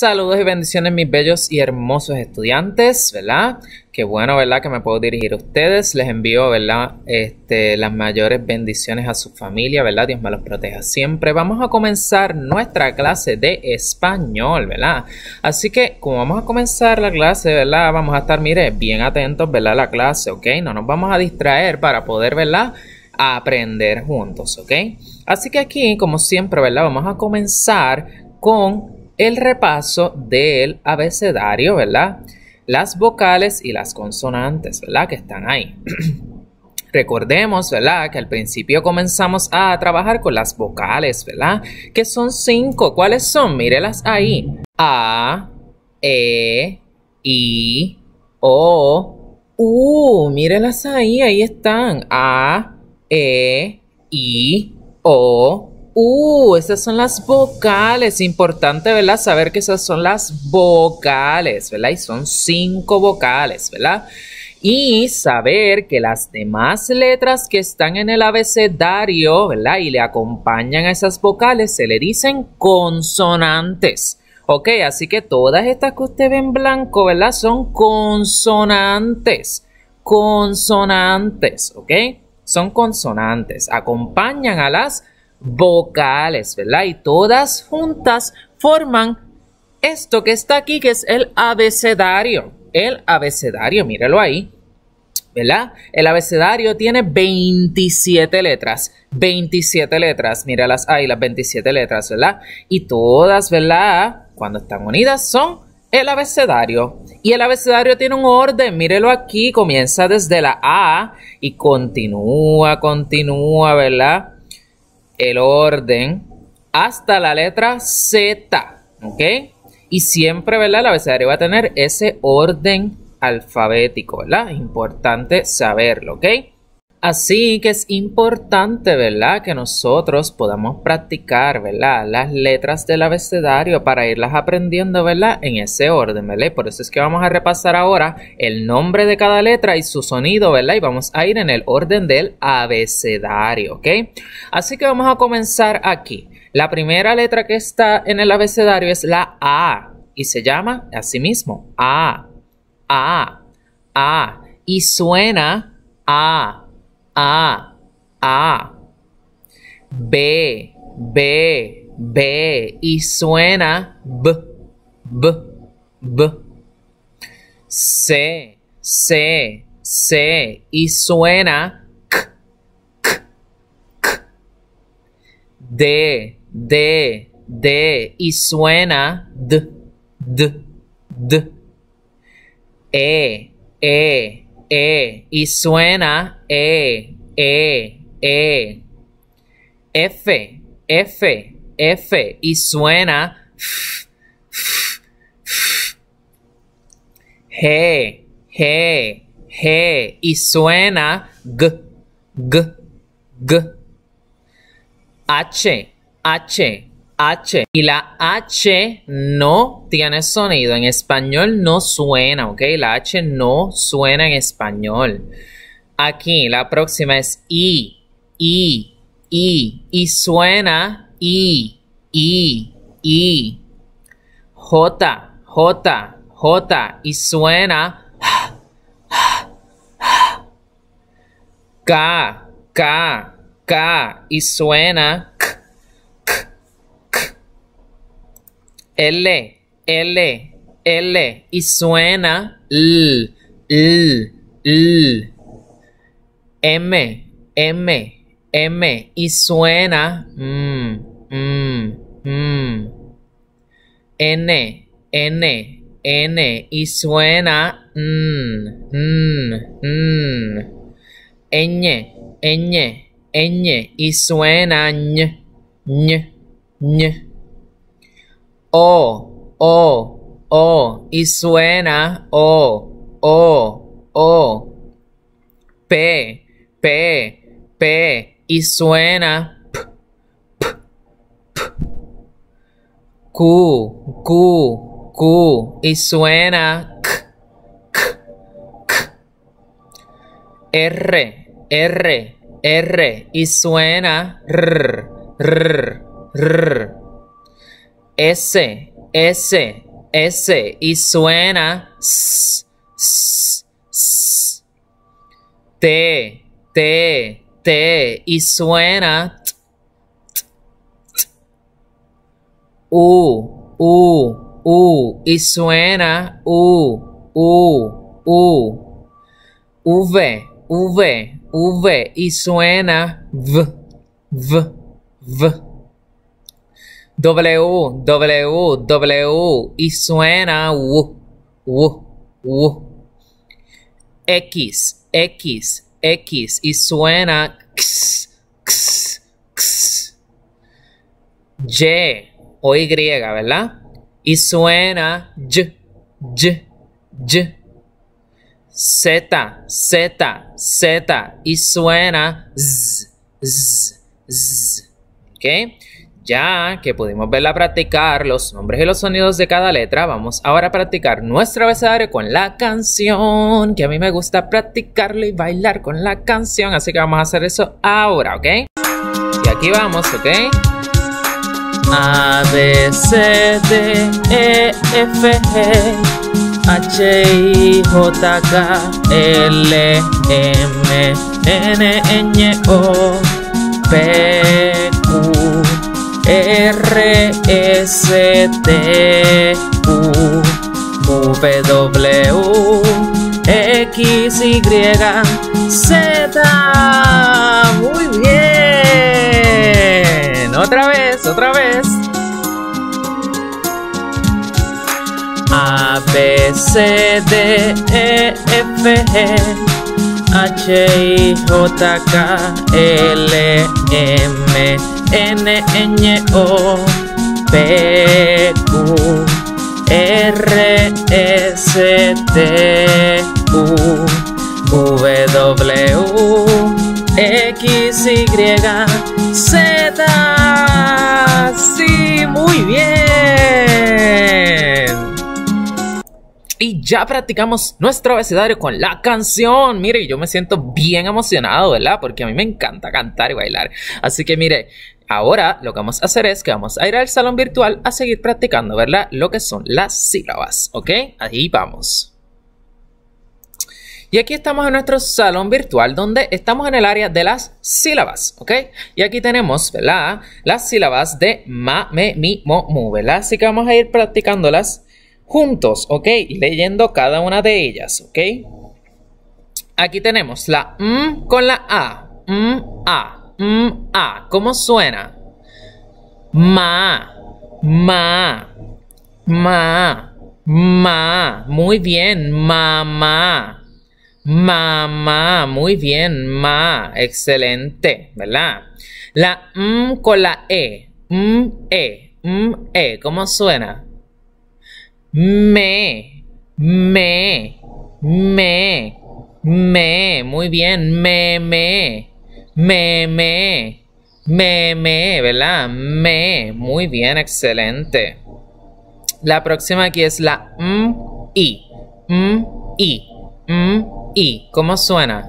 Saludos y bendiciones mis bellos y hermosos estudiantes, ¿verdad? Qué bueno, ¿verdad? Que me puedo dirigir a ustedes. Les envío, ¿verdad? Este, las mayores bendiciones a su familia, ¿verdad? Dios me los proteja siempre. Vamos a comenzar nuestra clase de español, ¿verdad? Así que, como vamos a comenzar la clase, ¿verdad? Vamos a estar, mire, bien atentos, ¿verdad? A la clase, ¿ok? No nos vamos a distraer para poder, ¿verdad? aprender juntos, ¿ok? Así que aquí, como siempre, ¿verdad? Vamos a comenzar con el repaso del abecedario, ¿verdad? Las vocales y las consonantes, ¿verdad? Que están ahí. Recordemos, ¿verdad? Que al principio comenzamos a trabajar con las vocales, ¿verdad? Que son cinco. ¿Cuáles son? Mírelas ahí. A, E, I, O, U. Mírelas ahí, ahí están. A, E, I, O, Uh, esas son las vocales. Importante, ¿verdad? Saber que esas son las vocales, ¿verdad? Y son cinco vocales, ¿verdad? Y saber que las demás letras que están en el abecedario, ¿verdad? Y le acompañan a esas vocales, se le dicen consonantes. Ok, así que todas estas que usted ve en blanco, ¿verdad? Son consonantes. Consonantes, ¿ok? Son consonantes. Acompañan a las vocales, ¿verdad? Y todas juntas forman esto que está aquí, que es el abecedario. El abecedario, míralo ahí, ¿verdad? El abecedario tiene 27 letras. 27 letras, míralas ahí, las 27 letras, ¿verdad? Y todas, ¿verdad? Cuando están unidas son el abecedario. Y el abecedario tiene un orden, mírelo aquí, comienza desde la A y continúa, continúa, ¿verdad? El orden hasta la letra Z, ¿ok? Y siempre, ¿verdad? El abecedario va a tener ese orden alfabético, ¿verdad? Importante saberlo, ¿ok? Así que es importante, ¿verdad? Que nosotros podamos practicar, ¿verdad? Las letras del abecedario para irlas aprendiendo, ¿verdad? En ese orden, ¿verdad? por eso es que vamos a repasar ahora el nombre de cada letra y su sonido, ¿verdad? Y vamos a ir en el orden del abecedario, ¿ok? Así que vamos a comenzar aquí. La primera letra que está en el abecedario es la A y se llama así mismo, A, A, A. Y suena A. A, A. B, B, B. Y suena B, B, B. C, C, C. Y suena K, K, K. D, D, D. Y suena D, D, D. E, E, e y suena E, E, E. F, F, F y suena F, F, F. G, G, G y suena G, G, G. H, H, H. Y la H no tiene sonido. En español no suena, ¿ok? La H no suena en español. Aquí, la próxima es I, I, I. Y suena I, I, I. J, J, J. Y suena K, K, K. Y suena L, L, L y suena L, L, L. M, M, M y suena M, M, M. N, N, N y suena N, N, N. Ñ, Ñ, Ñ y suena Ñ, Ñ, Ñ. O, O, O, y suena O, O, O. P, P, P, y suena P, P, P. Q, Q, Q, y suena K, K, K. R, R, R, y suena R, R, R. S, S, S y suena S, S, S. T, T, T y suena T, T, T. U, U, U y suena U, U, U. V, V, V y suena V, V, V. W, W, W y suena W, W, W. X, X, X y suena X, X, X. Y o Y, ¿verdad? Y suena Y, Y, Y. Z, Z, Z y suena Z, Z, Z. ¿Ok? Ya que pudimos verla practicar los nombres y los sonidos de cada letra, vamos ahora a practicar nuestro abecedario con la canción, que a mí me gusta practicarlo y bailar con la canción, así que vamos a hacer eso ahora, ¿ok? Y aquí vamos, ¿ok? A, B, C, D, E, F, G, H, I, J, K, L, M, N, N, O, P, R, S, T, U, W, X, Y, Z. Muy bien. Otra vez, otra vez. A, B, C, D, E, F, G. H, I, J, K, L, M, N, N, O, P, Q, R, S, T, U, W, X, Y, Z. Sí, muy bien. Y ya practicamos nuestro abecedario con la canción. Mire, yo me siento bien emocionado, ¿verdad? Porque a mí me encanta cantar y bailar. Así que mire, ahora lo que vamos a hacer es que vamos a ir al salón virtual a seguir practicando, ¿verdad? Lo que son las sílabas, ¿ok? Ahí vamos. Y aquí estamos en nuestro salón virtual donde estamos en el área de las sílabas, ¿ok? Y aquí tenemos, ¿verdad? Las sílabas de ma, me, mi, mo, ¿verdad? Así que vamos a ir practicándolas juntos, ¿ok? Leyendo cada una de ellas, ¿ok? Aquí tenemos la M con la A. M, A, M, A. ¿Cómo suena? Ma, ma, ma, ma. Muy bien, mamá. Mamá, muy bien, ma, excelente, ¿verdad? La M con la E, M, E, M, E, ¿cómo suena? Me, me, me, me, muy bien, me, me, me, me, me, me, ¿verdad? Me, muy bien, excelente. La próxima aquí es la M, I, M, I, M, I, ¿cómo suena?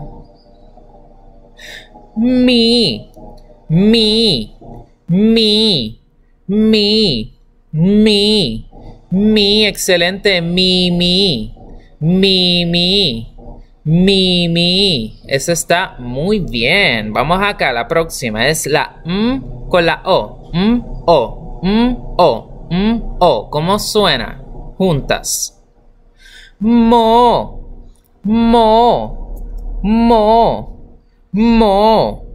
Mi, mi, mi, mi, mi. Mi, excelente. Mi, mi. Mi, mi. Mimi. Eso está muy bien. Vamos acá, la próxima es la M con la O. M, O, M, O, M, O. ¿Cómo suena? Juntas. Mo, mo, mo, mo,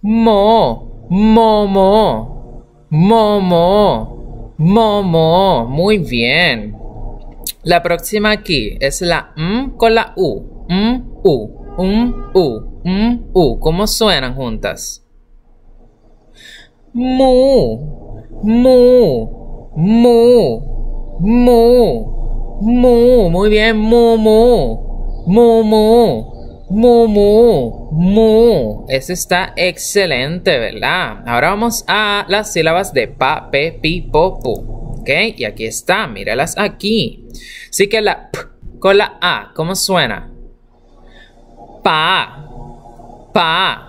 mo, momo, momo, momo. Muy bien. La próxima aquí es la M con la U. M, U, M, U, M, U. ¿Cómo suenan juntas? Mu, mu, mu, mu, mu. Muy bien, mu, mu, mu, mu. Mu, mu, mu. Eso está excelente, ¿verdad? Ahora vamos a las sílabas de pa, pe, pi, po, pu. ¿Ok? Y aquí está, míralas aquí. Así que la p con la a, ¿cómo suena? Pa. Pa.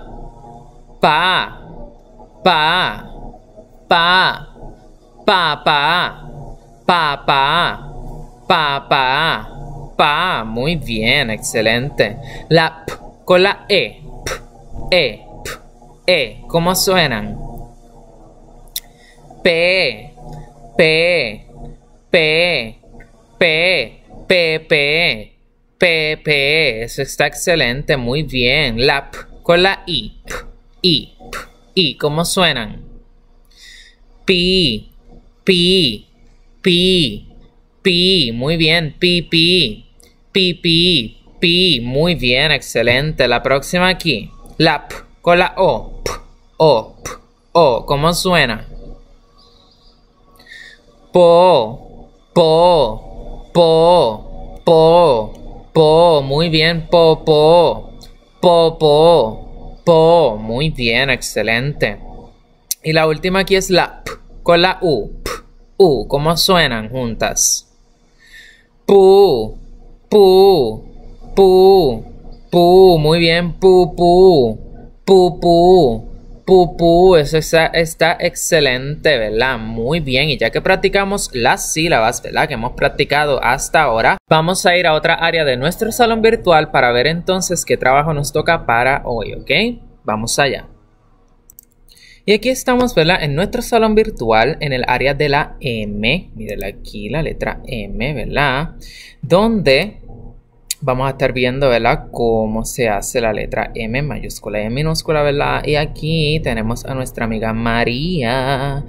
Pa. Pa. Pa. pa pa, pa Pa. Muy bien, excelente. La p con la e. P, e. P, e. ¿Cómo suenan? P. P. P. P. P. P. P. P. Eso está excelente. Muy bien. La P con la I. P, I. I. ¿Cómo suenan? Pi. Pi. Pi. Pi. Muy bien. Pi. Pi. Pi. Pi. Muy bien. Excelente. La próxima aquí. La P con la O. O. O. ¿Cómo suena? Po. Po. Po. Po. Po. Muy bien. Po. Po. Po. Po. Po. Muy bien. Excelente. Y la última aquí es la P con la U. P, U. ¿Cómo suenan juntas? Pu. Pu. Pu. Pu. Muy bien. Pu. Pu. Pu. Pu. Pu. Pu. Eso está, está excelente, ¿verdad? Muy bien. Y ya que practicamos las sílabas, ¿verdad? Que hemos practicado hasta ahora, vamos a ir a otra área de nuestro salón virtual para ver entonces qué trabajo nos toca para hoy, ¿ok? Vamos allá. Y aquí estamos, ¿verdad? En nuestro salón virtual, en el área de la M. Miren aquí la letra M, ¿verdad? Donde vamos a estar viendo, ¿verdad? Cómo se hace la letra M mayúscula y minúscula, ¿verdad? Y aquí tenemos a nuestra amiga María.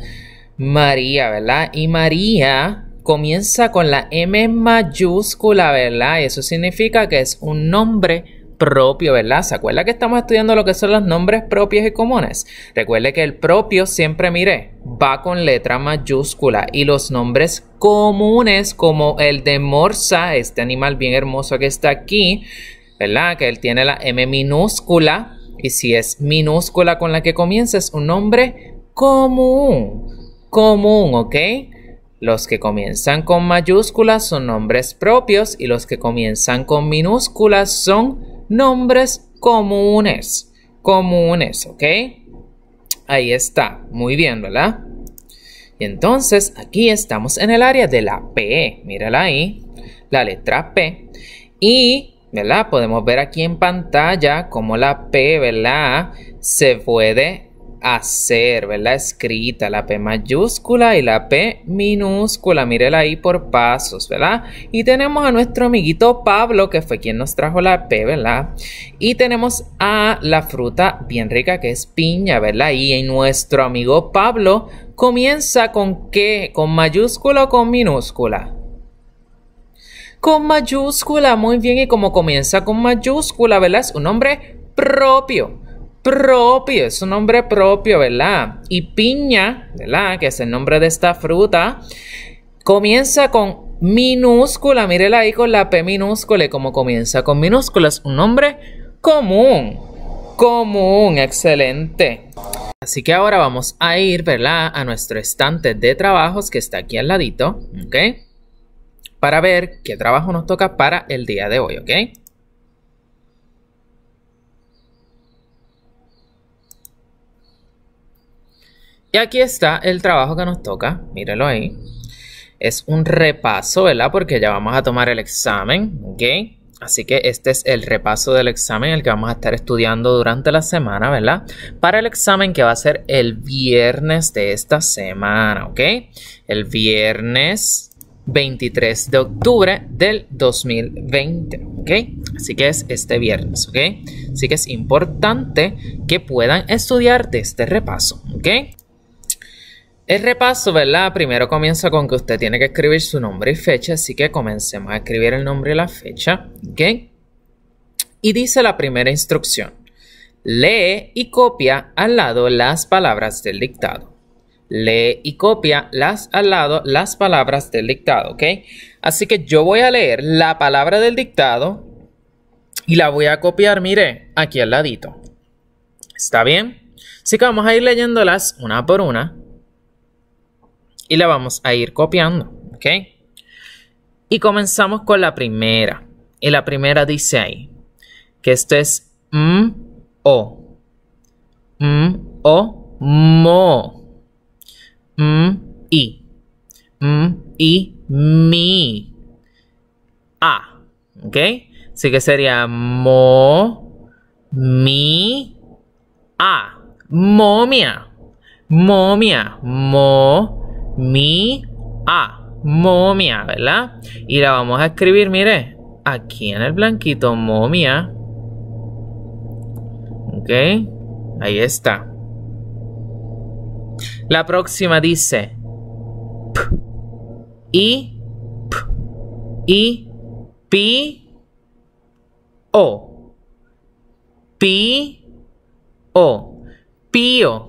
María, ¿verdad? Y María comienza con la M mayúscula, ¿verdad? Y eso significa que es un nombre propio, ¿verdad? ¿Se acuerda que estamos estudiando lo que son los nombres propios y comunes? Recuerde que el propio siempre, mire, va con letra mayúscula y los nombres comunes como el de Morsa, este animal bien hermoso que está aquí, ¿verdad? Que él tiene la M minúscula y si es minúscula con la que comienza es un nombre común, común, ¿ok? Los que comienzan con mayúsculas son nombres propios y los que comienzan con minúsculas son nombres comunes. Comunes, ¿ok? Ahí está. Muy bien, ¿verdad? Y entonces aquí estamos en el área de la P. Mírala ahí. La letra P. Y, ¿verdad? Podemos ver aquí en pantalla cómo la P, ¿verdad? Se puede hacer, ¿verdad? Escrita la P mayúscula y la P minúscula. Mírela ahí por pasos, ¿verdad? Y tenemos a nuestro amiguito Pablo, que fue quien nos trajo la P, ¿verdad? Y tenemos a la fruta bien rica que es piña, ¿verdad? Y nuestro amigo Pablo comienza con qué? ¿Con mayúscula o con minúscula? Con mayúscula, muy bien. Y como comienza con mayúscula, ¿verdad? Es un nombre propio propio, es un nombre propio, ¿verdad? Y piña, ¿verdad? Que es el nombre de esta fruta, comienza con minúscula, mírela ahí con la P minúscula, y como comienza con minúscula, es un nombre común, común, excelente. Así que ahora vamos a ir, ¿verdad? A nuestro estante de trabajos que está aquí al ladito, ¿ok? Para ver qué trabajo nos toca para el día de hoy, ¿ok? Y aquí está el trabajo que nos toca, mírelo ahí. Es un repaso, ¿verdad? Porque ya vamos a tomar el examen, ¿ok? Así que este es el repaso del examen, el que vamos a estar estudiando durante la semana, ¿verdad? Para el examen que va a ser el viernes de esta semana, ¿ok? El viernes 23 de octubre del 2020, ¿ok? Así que es este viernes, ¿ok? Así que es importante que puedan estudiar de este repaso, ¿ok? El repaso, ¿verdad? Primero comienza con que usted tiene que escribir su nombre y fecha, así que comencemos a escribir el nombre y la fecha, ¿ok? Y dice la primera instrucción, lee y copia al lado las palabras del dictado. Lee y copia las al lado las palabras del dictado, ¿ok? Así que yo voy a leer la palabra del dictado y la voy a copiar, mire, aquí al ladito. ¿Está bien? Así que vamos a ir leyéndolas una por una y la vamos a ir copiando, ¿ok? Y comenzamos con la primera. Y la primera dice ahí que esto es m, o. M, o, mo. M, i. M, i, mi. a. ¿Ok? Así que sería mo, mi, a. Momia. Momia. Mo, mi, a. Momia, ¿verdad? Y la vamos a escribir, mire, aquí en el blanquito, momia. ¿Ok? Ahí está. La próxima dice p, i, p, i, o. Pi, o. Pío.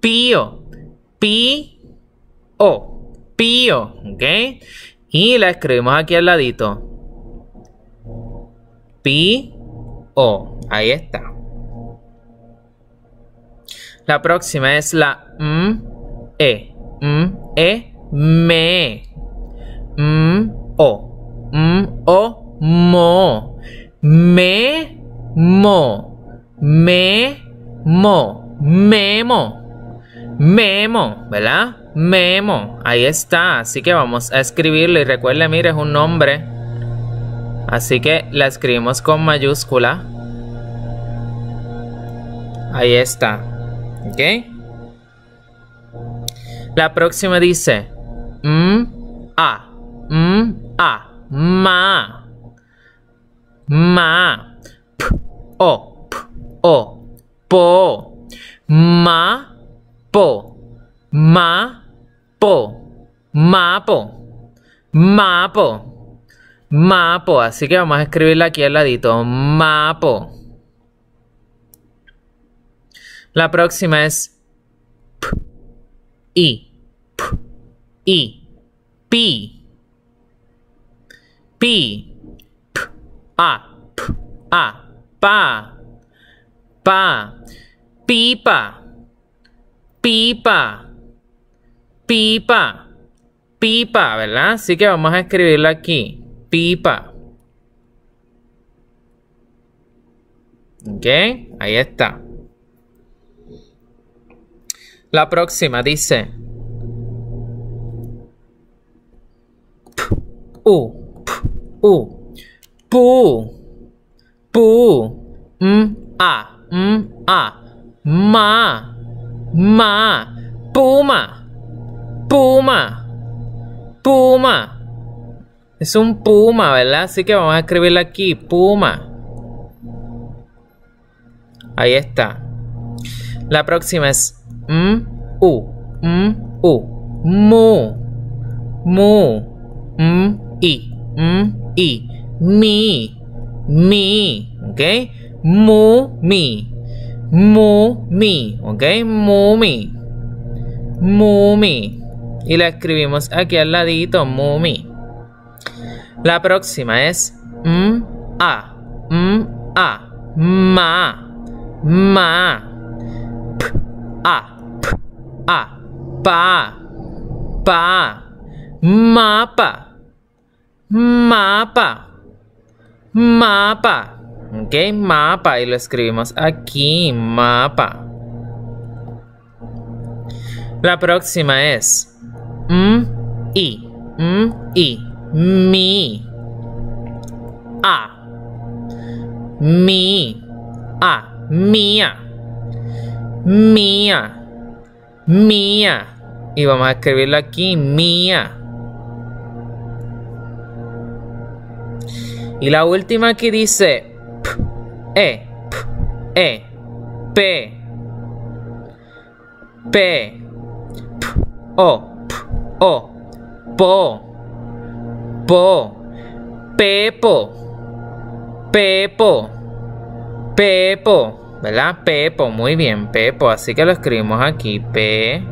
Pío. Pi, o. Pío. ¿Ok? Y la escribimos aquí al ladito. Pi, o. Ahí está. La próxima es la m, e. M, e, me. M, o. M, o, mo. Me, mo. Me, mo. Memo. Memo, ¿verdad? Memo. Ahí está. Así que vamos a escribirlo. Y recuerde, mire, es un nombre. Así que la escribimos con mayúscula. Ahí está. ¿Ok? La próxima dice m, a, m, a, ma, ma, p, o, p, o, po, ma, po, ma, po, mapo, mapo, mapo. Así que vamos a escribirla aquí al ladito, mapo. La próxima es p, i, p, i, pi, pi, p, a, p, a, pa, pa, pipa, pipa, pipa, pipa, ¿verdad? Así que vamos a escribirlo aquí, pipa. ¿Ok? Ahí está. La próxima dice u, u, pu, pu, m, a, m, a, ma, ma, puma, puma, puma. Es un puma, ¿verdad? Así que vamos a escribirlo aquí, puma. Ahí está. La próxima es m, u, m, u, mu, mu, m, i, m, i, mi, mi, ¿ok? Mu, mi, mu, mi, ¿ok? Mu, mi, mu, mi. Y la escribimos aquí al ladito, mu, mi. La próxima es m, a, m, a, ma, ma, p, a, a, pa, pa, mapa, mapa, mapa. Ok, mapa. Y lo escribimos aquí, mapa. La próxima es i, m, i, mi, a, mi, a, mía, mía mía. Y vamos a escribirlo aquí, mía. Y la última aquí dice p, e, e, p, p, o, o, po, po, pepo, pepo, pepo. ¿verdad? Pepo, muy bien, Pepo. Así que lo escribimos aquí. P.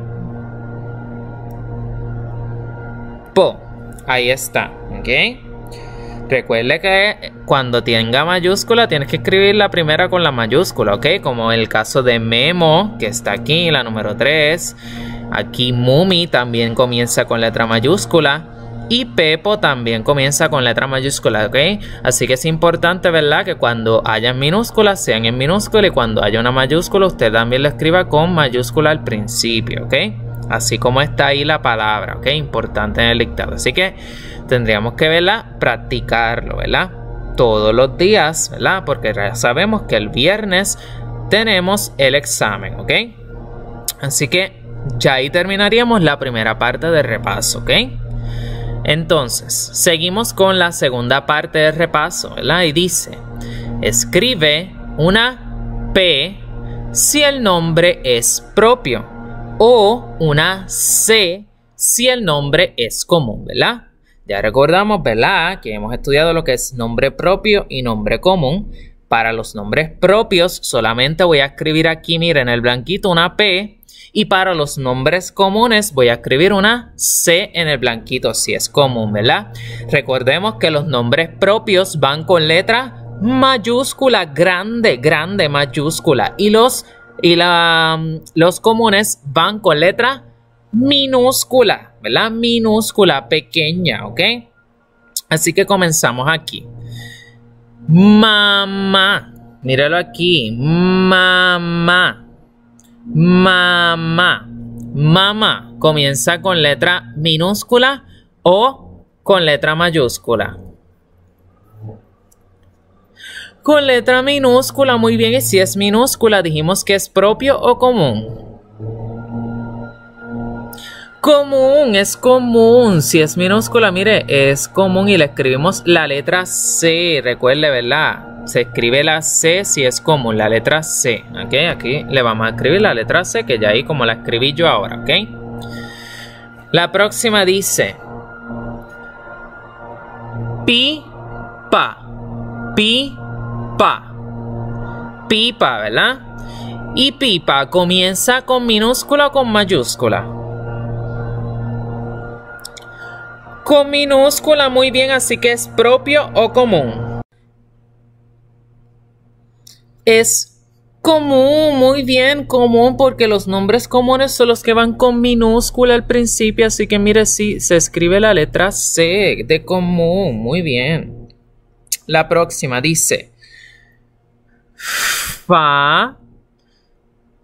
Po. Ahí está, ¿ok? Recuerde que cuando tenga mayúscula tienes que escribir la primera con la mayúscula, ¿ok? Como el caso de Memo, que está aquí, la número 3. Aquí Mumi también comienza con letra mayúscula. Y Pepo también comienza con letra mayúscula, ¿ok? Así que es importante, ¿verdad? Que cuando haya minúsculas sean en minúscula y cuando haya una mayúscula usted también lo escriba con mayúscula al principio, ¿ok? así como está ahí la palabra, ¿ok? Importante en el dictado. Así que tendríamos que, verla, Practicarlo, ¿verdad? Todos los días, ¿verdad? Porque ya sabemos que el viernes tenemos el examen, ¿ok? Así que ya ahí terminaríamos la primera parte del repaso, ¿ok? Entonces, seguimos con la segunda parte del repaso, ¿verdad? Y dice, escribe una P si el nombre es propio o una C si el nombre es común, ¿verdad? Ya recordamos, ¿verdad? Que hemos estudiado lo que es nombre propio y nombre común. Para los nombres propios solamente voy a escribir aquí, miren, en el blanquito una P y para los nombres comunes voy a escribir una C en el blanquito si es común, ¿verdad? Recordemos que los nombres propios van con letra mayúscula, grande, grande, mayúscula. Y los, y la, los comunes van con letra minúscula, ¿verdad? Minúscula, pequeña, ¿ok? Así que comenzamos aquí. Mamá, míralo aquí. Mamá, mamá, mamá. Comienza con letra minúscula o con letra mayúscula. Con letra minúscula, muy bien. Y si es minúscula, dijimos que es propio o común. Común, es común. Si es minúscula, mire, es común y le escribimos la letra C. Recuerde, ¿verdad? Se escribe la C si es común, la letra C. ¿Ok? Aquí le vamos a escribir la letra C, que ya ahí como la escribí yo ahora, ¿ok? La próxima dice... Pi, pa. Pi, pa. Pipa, ¿verdad? Y pipa comienza con minúscula o con mayúscula. Con minúscula, muy bien, así que es propio o común. Es común, muy bien, común, porque los nombres comunes son los que van con minúscula al principio, así que mire, sí, se escribe la letra C de común, muy bien. La próxima dice, Fa,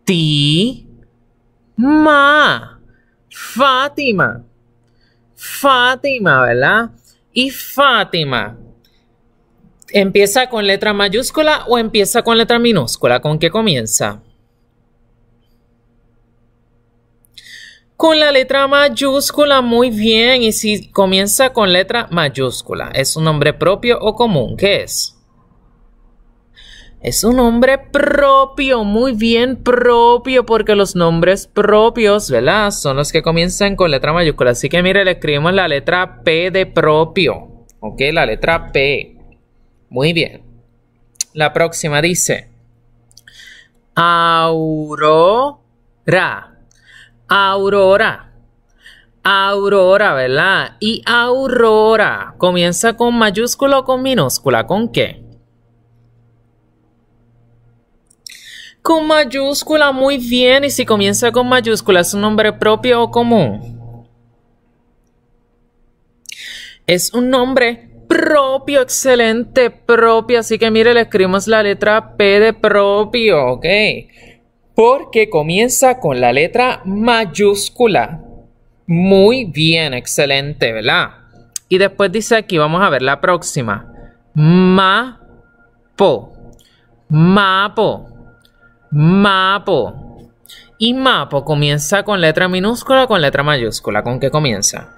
ti, ma. Fátima. Fátima, ¿verdad? Y Fátima. ¿Empieza con letra mayúscula o empieza con letra minúscula? ¿Con qué comienza? Con la letra mayúscula, muy bien. Y si comienza con letra mayúscula, ¿es un nombre propio o común? ¿Qué es? Es un nombre propio, muy bien propio, porque los nombres propios, ¿verdad? Son los que comienzan con letra mayúscula. Así que mire, le escribimos la letra P de propio. ¿Ok? La letra P. Muy bien. La próxima dice. Aurora. Aurora. Aurora, ¿verdad? Y aurora. ¿Comienza con mayúscula o con minúscula? ¿Con qué? Con mayúscula, muy bien. Y si comienza con mayúscula, ¿es un nombre propio o común? Es un nombre propio, excelente, propio. Así que mire, le escribimos la letra P de propio, ¿ok? Porque comienza con la letra mayúscula. Muy bien, excelente, ¿verdad? Y después dice aquí, vamos a ver la próxima. Mapo. Mapo. Mapo. Y mapo comienza con letra minúscula o con letra mayúscula. ¿Con qué comienza?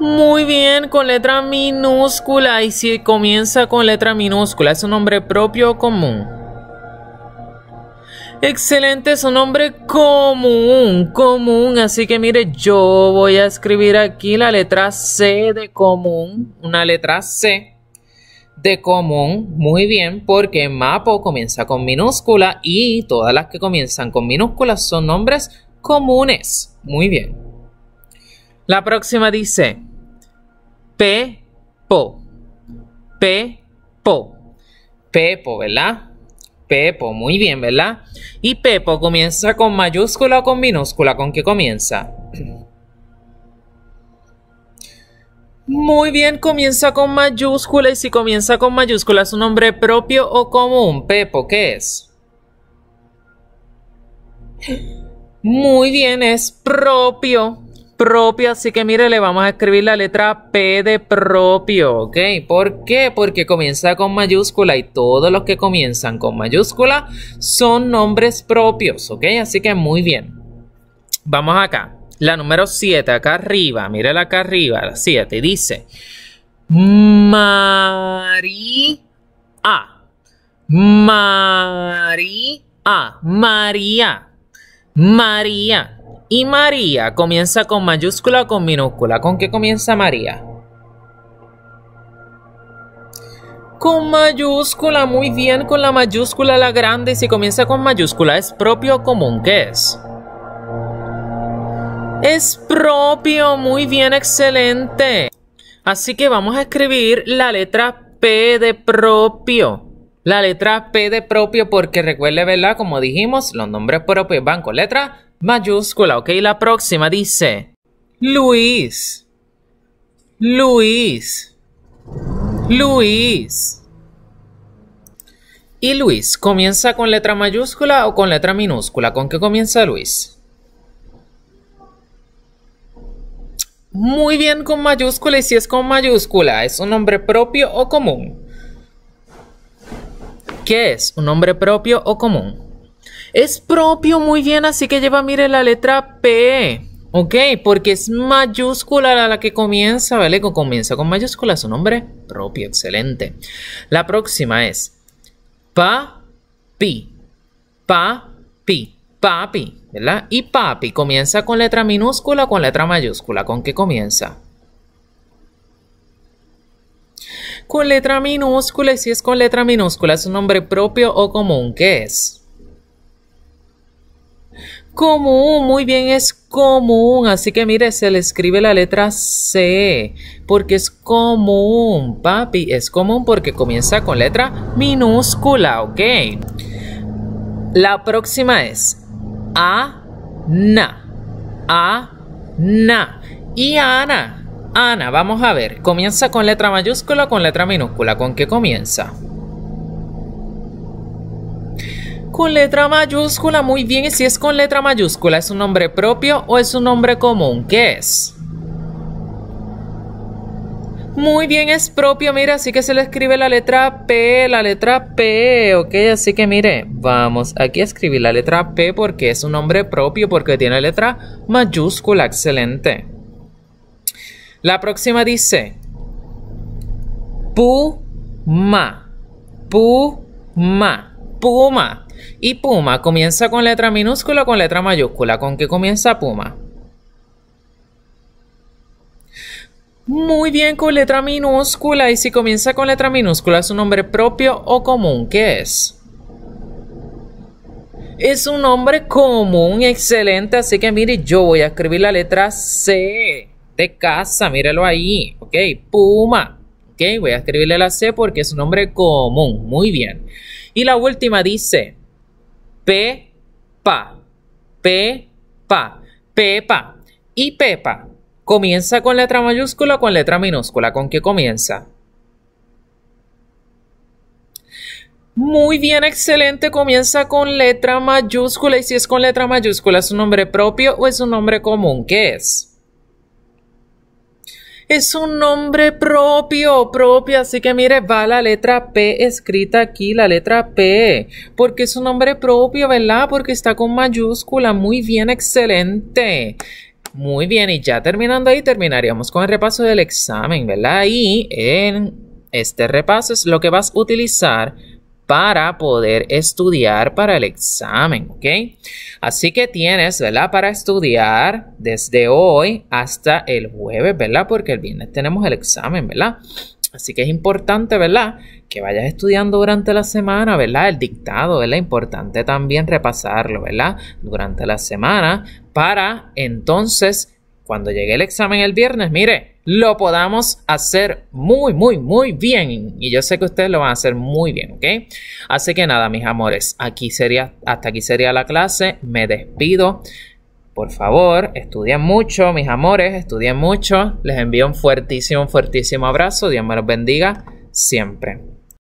Muy bien, con letra minúscula. Y si comienza con letra minúscula, ¿es un nombre propio o común? Excelente, es un nombre común, común. Así que mire, yo voy a escribir aquí la letra C de común. Una letra C de común, muy bien, porque Mapo comienza con minúscula y todas las que comienzan con minúsculas son nombres comunes. Muy bien. La próxima dice Pepo. Pepo. Pepo, ¿verdad? Pepo, muy bien, ¿verdad? Y Pepo comienza con mayúscula o con minúscula. ¿Con qué comienza? Muy bien, comienza con mayúscula y si comienza con mayúscula es un nombre propio o común. Pepo, ¿qué es? Muy bien, es propio. Propio, así que mire, le vamos a escribir la letra P de propio, ¿ok? ¿Por qué? Porque comienza con mayúscula y todos los que comienzan con mayúscula son nombres propios, ¿ok? Así que muy bien. Vamos acá. La número 7, acá arriba, mírela acá arriba, la 7, dice María. María. María. María. Y María comienza con mayúscula o con minúscula. ¿Con qué comienza María? Con mayúscula, muy bien, con la mayúscula la grande. Si comienza con mayúscula, ¿es propio común? ¿Qué es? Es propio, muy bien, excelente. Así que vamos a escribir la letra P de propio. La letra P de propio porque recuerde, ¿verdad? Como dijimos, los nombres propios van con letra mayúscula, ¿ok? La próxima dice Luis. Luis. Luis. ¿Y Luis comienza con letra mayúscula o con letra minúscula? ¿Con qué comienza Luis? Muy bien con mayúscula y si es con mayúscula, ¿es un nombre propio o común? ¿Qué es? ¿Un nombre propio o común? Es propio, muy bien, así que lleva, mire, la letra P. Ok, porque es mayúscula la que comienza, ¿vale? Comienza con mayúscula, es un nombre propio, excelente. La próxima es pa, pi, pa, pi papi, ¿verdad? Y papi comienza con letra minúscula o con letra mayúscula. ¿Con qué comienza? Con letra minúscula y si es con letra minúscula, ¿es un nombre propio o común? ¿Qué es? Común, muy bien, es común. Así que mire, se le escribe la letra C porque es común. Papi, es común porque comienza con letra minúscula, ¿ok? La próxima es Ana. Ana. Y Ana. Ana, vamos a ver. ¿Comienza con letra mayúscula o con letra minúscula? ¿Con qué comienza? Con letra mayúscula, muy bien. Y si es con letra mayúscula, ¿es un nombre propio o es un nombre común? ¿Qué es? Muy bien, es propio, mira, así que se le escribe la letra P, la letra P, ok, así que mire, vamos aquí a escribir la letra P porque es un nombre propio, porque tiene letra mayúscula, excelente. La próxima dice Puma, Puma, Puma. Y Puma comienza con letra minúscula o con letra mayúscula. ¿Con qué comienza Puma? Muy bien, con letra minúscula. Y si comienza con letra minúscula, ¿es un nombre propio o común? ¿Qué es? Es un nombre común, excelente. Así que mire, yo voy a escribir la letra C de casa. Míralo ahí. Ok, Puma. Ok, voy a escribirle la C porque es un nombre común. Muy bien. Y la última dice Pepa. Pepa. Pepa. Y Pepa ¿Comienza con letra mayúscula o con letra minúscula? ¿Con qué comienza? Muy bien, excelente. Comienza con letra mayúscula. Y si es con letra mayúscula, ¿es un nombre propio o es un nombre común? ¿Qué es? Es un nombre propio, propio. Así que mire, va la letra P escrita aquí, la letra P. Porque es un nombre propio, ¿verdad? Porque está con mayúscula. Muy bien, excelente. Muy bien, y ya terminando ahí, terminaríamos con el repaso del examen, ¿verdad? Y en este repaso es lo que vas a utilizar para poder estudiar para el examen, ¿ok? Así que tienes, ¿verdad? Para estudiar desde hoy hasta el jueves, ¿verdad? Porque el viernes tenemos el examen, ¿verdad? Así que es importante, ¿verdad? Que vayas estudiando durante la semana, ¿verdad? El dictado, ¿verdad? Importante también repasarlo, ¿verdad? Durante la semana para entonces, cuando llegue el examen el viernes, mire, lo podamos hacer muy, muy, muy bien. Y yo sé que ustedes lo van a hacer muy bien, ¿ok? Así que nada, mis amores, aquí sería, hasta aquí sería la clase. Me despido. Por favor, estudien mucho, mis amores, estudien mucho. Les envío un fuertísimo, fuertísimo abrazo. Dios me los bendiga siempre.